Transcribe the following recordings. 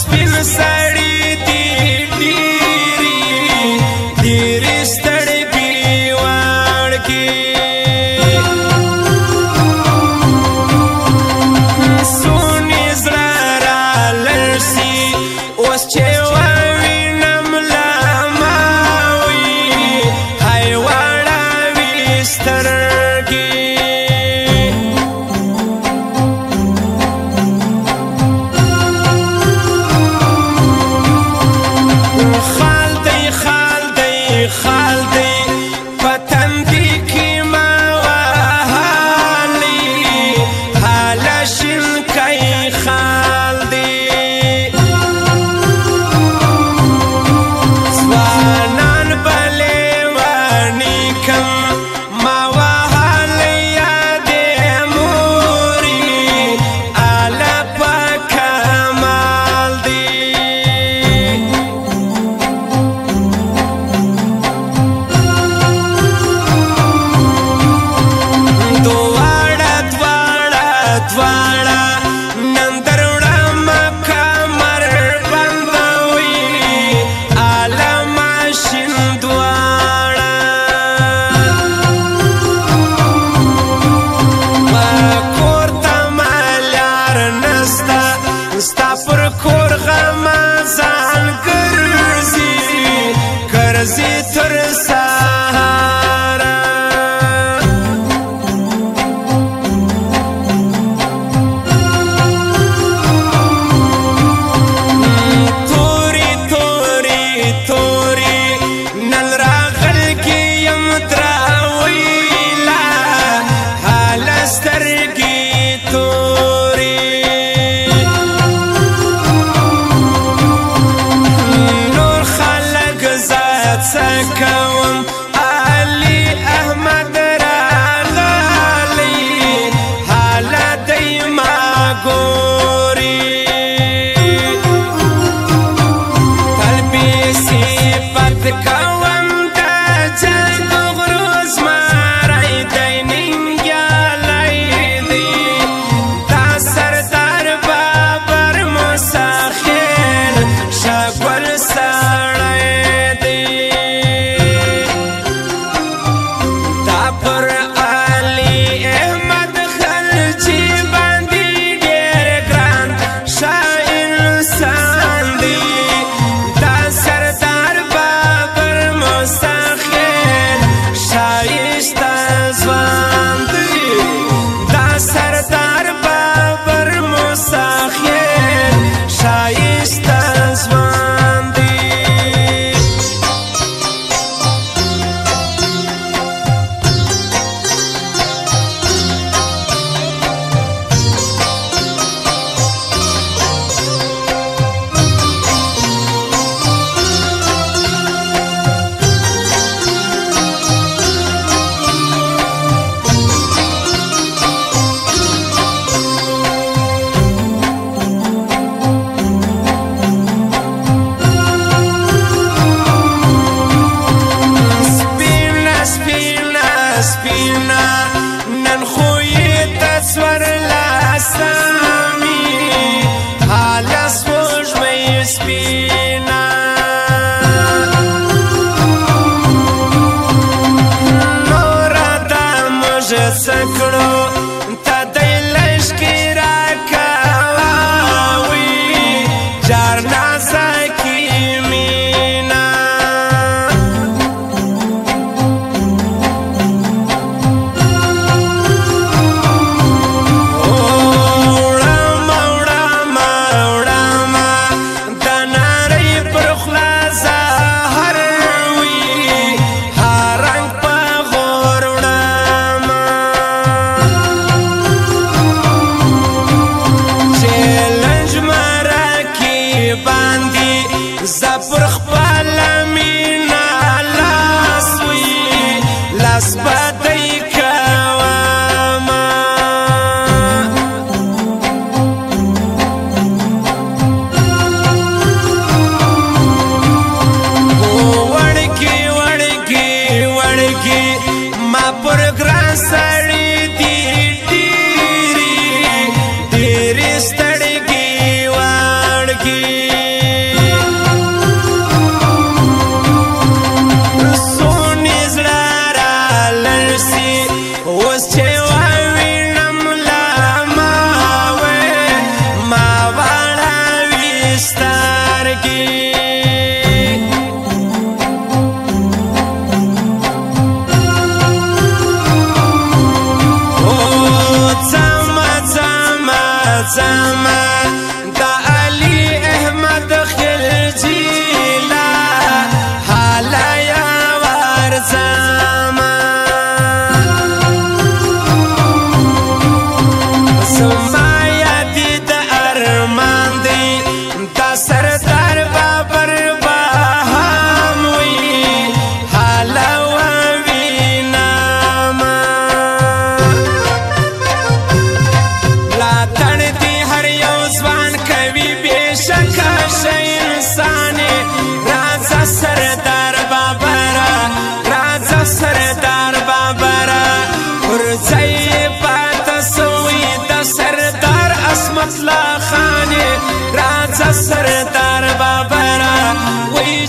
سپین سړی سکوم ما پر ګران سړی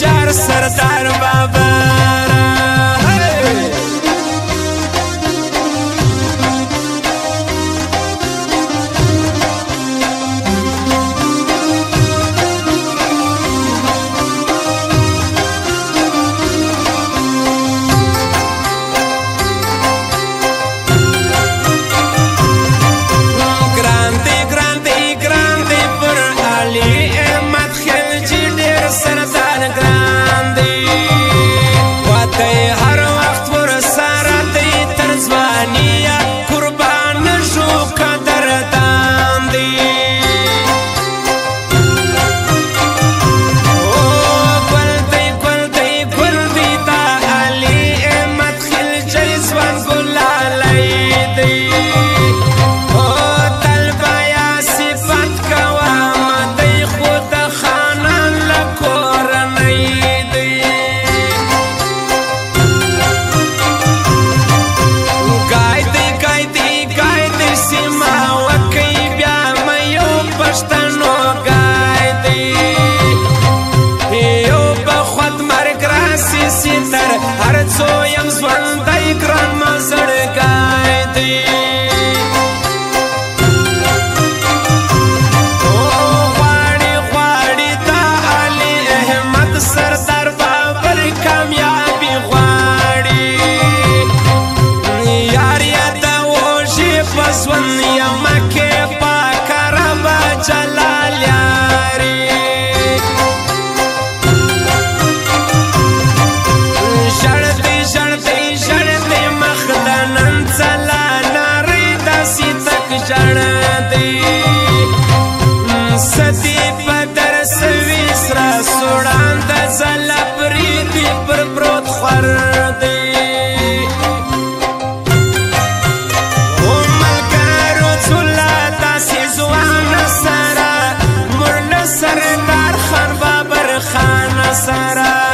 جار سردار بابرا خان بابر خان سره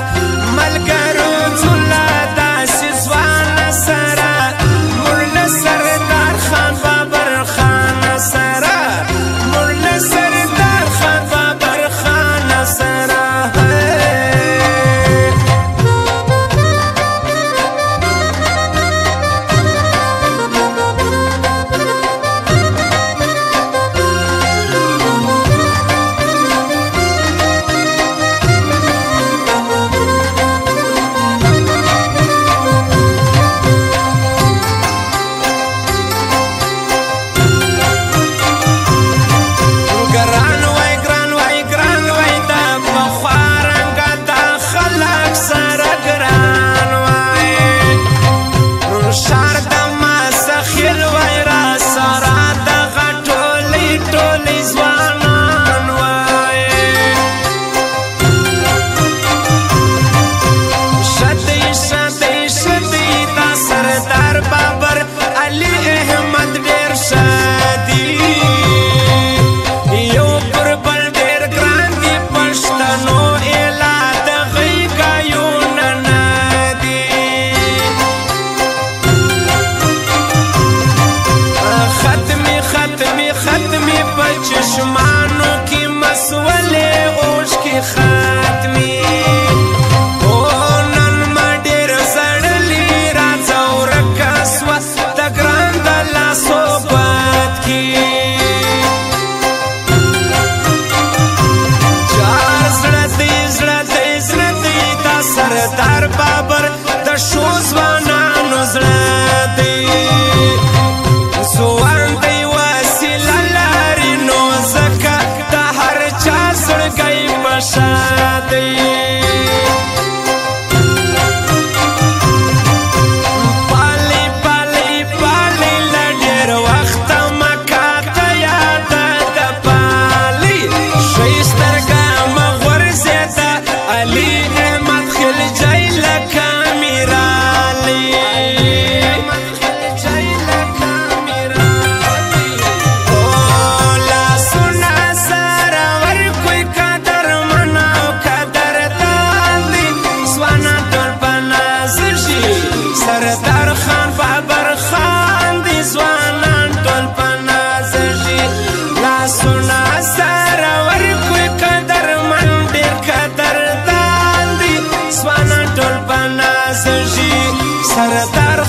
سردار